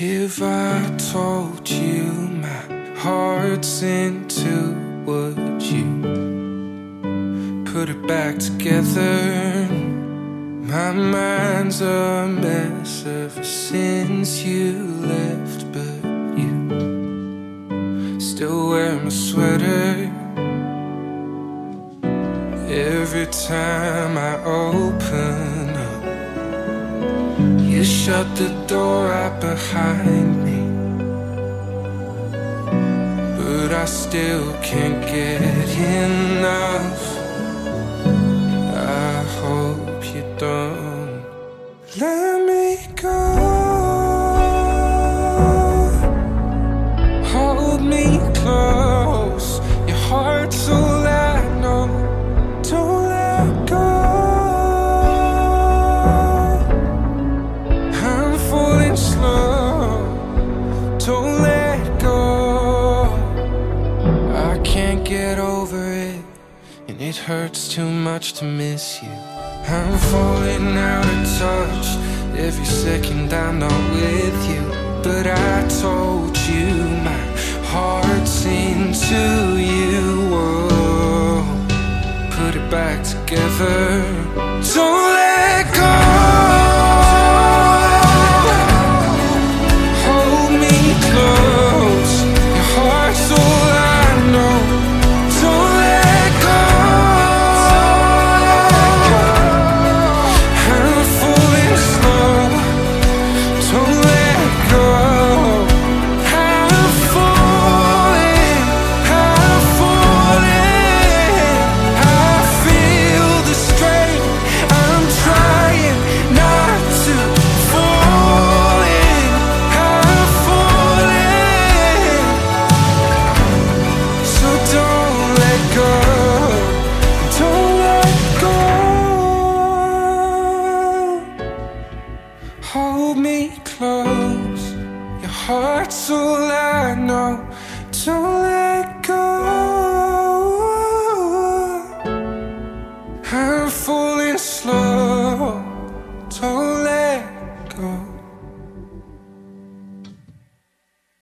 If I told you my heart's into, would you put it back together? My mind's a mess ever since you left, but you still wear my sweater. Every time I open you shut the door right behind me. But I still can't get enough. I hope you don't let me go and it hurts too much to miss you. I'm falling out of touch. Every second I'm not with you. But I told you my heart's into you. Whoa. Put it back together. Don't Hold me close. Your heart's all I know. Don't let go. I'm falling slow. Don't let go.